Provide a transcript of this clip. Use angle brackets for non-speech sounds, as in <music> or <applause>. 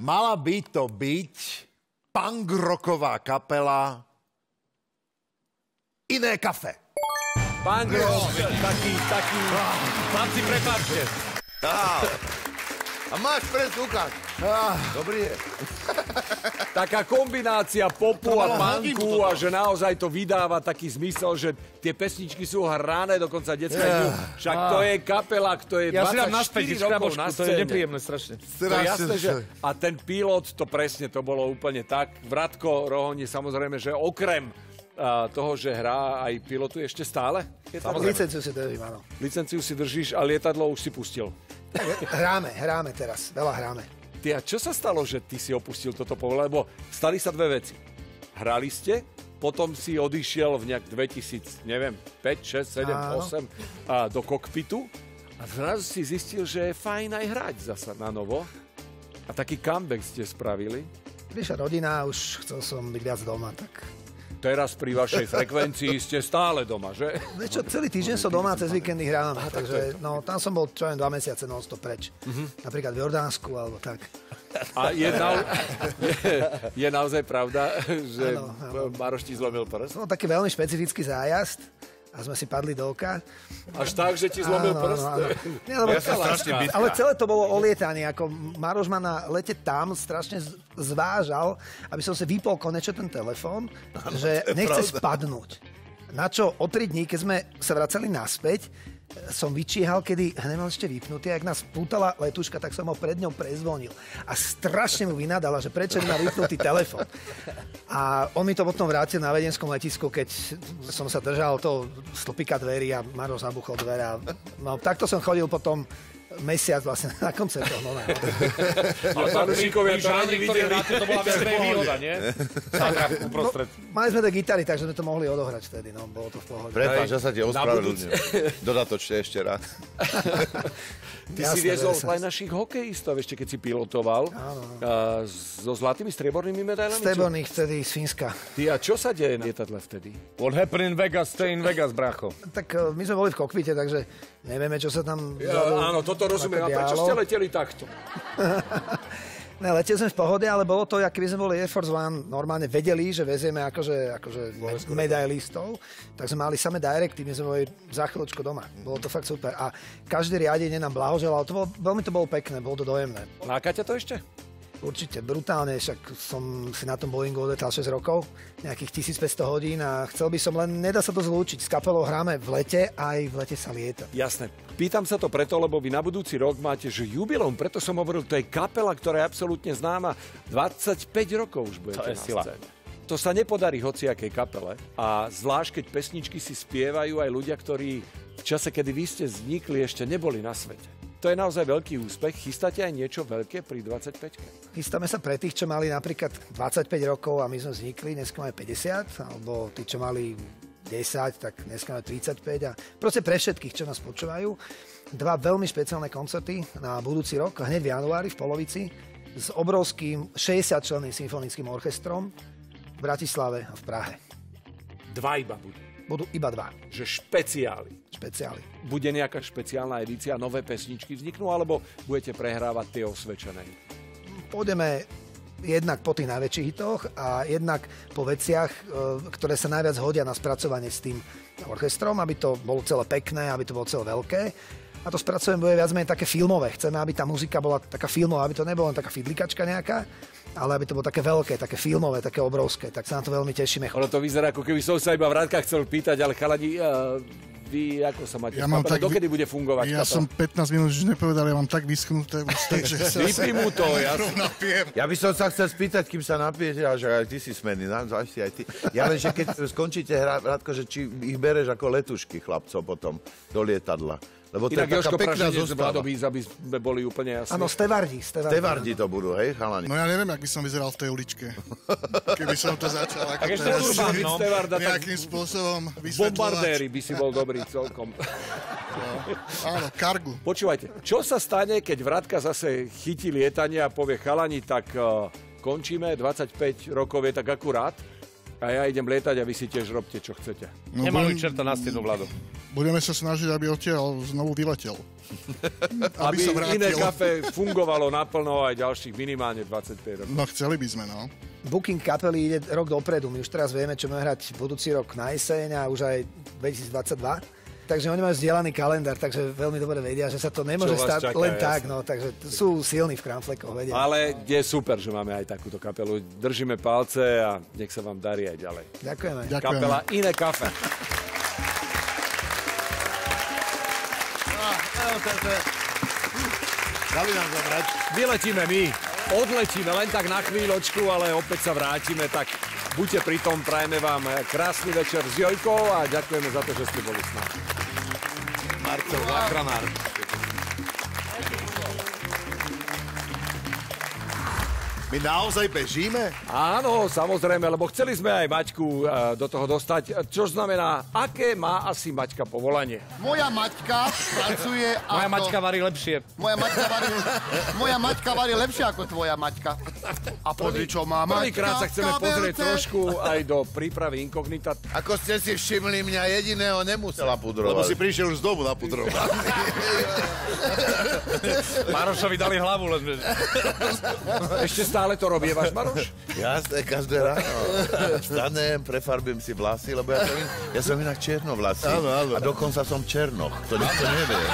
Mala by to byť pangroková kapela Iné kafe. Pán Gross, taký, taký... Chlapci, prepáčte. A máš pres, ukáž. Dobrý je. Taká kombinácia popu a punku a že naozaj to vydáva taký zmysel, že tie pesničky sú hrané, dokonca detská yeah. Však to je kapela, kto je Ja si dám 24 naspäť rokov na to je scéne. nepríjemné strašne. To je jasné, že... A ten pilot, to presne, to bolo úplne tak. Vratko Rohoni, samozrejme, že okrem a, toho, že hrá, aj pilotuje ešte stále? Licenciu si držím, áno. Licenciu si držíš a lietadlo už si pustil. Hráme, hráme teraz, veľa hráme. Ty, a čo sa stalo, že ty si opustil toto povolenie? Lebo stali sa dve veci. Hrali ste, potom si odišiel v nejak 2000, neviem, 5, 6, 7, Áno. 8 a do kokpitu a zrazu si zistil, že je fajn aj hrať zasa na novo. A taký comeback ste spravili. Prišla rodina, už chcel som byť viac doma, tak... Teraz pri vašej frekvencii ste stále doma, že? Vieš čo, celý týždeň som doma, cez víkendy hrám, takže no, tam som bol čo len dva mesiace non stop preč. Napríklad v Jordánsku alebo tak. A je, na, je, je naozaj pravda, že áno. Maroš ti zlomil prst? Bol taký veľmi špecifický zájazd a sme si padli do oka. Až tak, že ti zlomil Áno, prst? áno, áno. Nie, lebo, Ja bytka. ale celé to bolo o lietaní, ako Maroš ma na lete tam strašne zvážal, aby som si vypol konečne ten telefón, že nechce spadnúť. Na čo o tri dní, keď sme sa vracali naspäť, som vyčíhal, kedy nemal ešte vypnutý, a ak nás pútala letuška, tak som ho pred ňou prezvonil. A strašne mu vynadala, že prečo nemá vypnutý telefón. A on mi to potom vrátil na vedenskom letisku, keď som sa držal to stĺpika dverí a Maro zabuchol dvere. No, takto som chodil potom mesiac vlastne na koncertoch. No, no. <laughs> A fanúšikovia to ani videli. to bola <laughs> veľmi výhoda, nie? Uprostred. Mali sme tie gitary, takže sme to mohli odohrať vtedy. No, bolo to v pohode. Prepáč, ja sa ti ospravedlňujem. <laughs> Dodatočne ešte raz. Ty Jasné, si viezol aj našich hokejistov, ešte keď si pilotoval. A so zlatými striebornými medailami? čo? Steborných vtedy z Fínska. Ty, a čo sa deje v lietadle vtedy? What happened in Vegas, stay in Vegas, bracho. Tak eh, my sme boli v kokpite, takže nevieme, čo sa tam... Ja, vzadu áno, toto rozumiem. A prečo ste leteli takto? <laughs> Ne, leteli sme v pohode, ale bolo to, aký by sme boli Air Force One, normálne vedeli, že vezieme akože, akože me- medailistov, tak sme mali samé direkty, my sme boli za chvíľočku doma. Bolo to fakt super. A každý riadenie nám blahoželal, to bolo, veľmi to bolo pekné, bolo to dojemné. Láka ťa to ešte? Určite, brutálne, však som si na tom Boeingu odetal 6 rokov, nejakých 1500 hodín a chcel by som len, nedá sa to zlúčiť, s kapelou hráme v lete, aj v lete sa lieta. Jasné. Pýtam sa to preto, lebo vy na budúci rok máte, že jubilom, preto som hovoril, to je kapela, ktorá je absolútne známa. 25 rokov už budete To je na sila. scéne. To sa nepodarí hociakej kapele. A zvlášť, keď pesničky si spievajú aj ľudia, ktorí v čase, kedy vy ste vznikli, ešte neboli na svete. To je naozaj veľký úspech. Chystáte aj niečo veľké pri 25 Chystáme sa pre tých, čo mali napríklad 25 rokov a my sme vznikli, dneska máme 50, alebo tí, čo mali 10, tak dneska máme 35 a proste pre všetkých, čo nás počúvajú. Dva veľmi špeciálne koncerty na budúci rok, hneď v januári, v polovici, s obrovským 60-členným symfonickým orchestrom v Bratislave a v Prahe. Dva iba budú. Budú iba dva Že špeciály. Špeciály. Bude nejaká špeciálna edícia, nové pesničky vzniknú, alebo budete prehrávať tie osvedčené? Pôjdeme jednak po tých najväčších hitoch a jednak po veciach, e, ktoré sa najviac hodia na spracovanie s tým orchestrom, aby to bolo celé pekné, aby to bolo celé veľké. A to spracujeme bude viac menej také filmové. Chceme, aby tá muzika bola taká filmová, aby to nebola len taká fidlikačka nejaká, ale aby to bolo také veľké, také filmové, také obrovské. Tak sa na to veľmi tešíme. Ono to vyzerá, ako keby som sa iba v Radkách chcel pýtať, ale chalani, uh, vy ako sa máte? Ja mám tak- Dokedy bude fungovať? Ja táto? som 15 minút už nepovedal, ja mám tak vyschnuté ústa, že sa <laughs> Vypni mu to, ja napijem. Ja by som sa chcel spýtať, kým sa napijete, a že aj ty si smerný, no, aj si aj ty. Ja len, že keď skončíte hrať, Radko, že či ich bereš ako letušky chlapcov potom do lietadla. Lebo to Inak je Jožko pekná zostava. Vladobíz, aby sme boli úplne jasní. Áno, Stevardi. Stevardi. Tevardi to budú, hej, chalani? No ja neviem, ak by som vyzeral v tej uličke. Keby som to začal ako ešte teraz Urban, no. Nejakým spôsobom vysvetľovať. bombardéry by si bol dobrý celkom. Áno, kargu. Počúvajte, čo sa stane, keď Vratka zase chytí lietanie a povie chalani, tak uh, končíme, 25 rokov je tak akurát. A ja idem lietať a vy si tiež robte, čo chcete. No, Nemaluj budem- čerta na stenu, Vlado. Budeme sa snažiť, aby odtiaľ znovu vyletel. <laughs> Aby, sa vrátil. iné kafe fungovalo naplno aj ďalších minimálne 25 rokov. No chceli by sme, no. Booking kapely ide rok dopredu. My už teraz vieme, čo budeme hrať budúci rok na jeseň a už aj 2022. Takže oni majú vzdielaný kalendár, takže veľmi dobre vedia, že sa to nemôže stať čaká, len jasné. tak. No, takže sú silní v kramflekoch, vedia. Ale je super, že máme aj takúto kapelu. Držíme palce a nech sa vám darí aj ďalej. Ďakujeme. Ďakujem. Kapela Iné kafe. Dali nám zabrať. Vyletíme my. Odletíme len tak na chvíľočku, ale opäť sa vrátime, tak buďte pri tom, prajeme vám krásny večer s Jojkou a ďakujeme za to, že ste boli s nami. Marta Lagranar. My naozaj bežíme? Áno, samozrejme, lebo chceli sme aj Maťku eh, do toho dostať, čo znamená, aké má asi Maťka povolanie. Moja maťka pracuje <laughs> ako... Moja mačka varí lepšie. Moja maťka varí, moja maťka varí lepšie ako tvoja maťka. A pozri, čo má maťka. Prvýkrát sa chceme pozrieť trošku aj do prípravy inkognita. Ako ste si všimli, mňa jediného nemusela pudrovať. Lebo si prišiel už z domu na pudrovať. Marošovi dali hlavu len. Ešte stále to robí váš Maroš? <laughs> Jasné, každé ráno. Vstanem, prefarbím si vlasy, lebo ja som, in, ja som inak černovlasý. Áno, áno. A dokonca som černoch. To nikto nevie.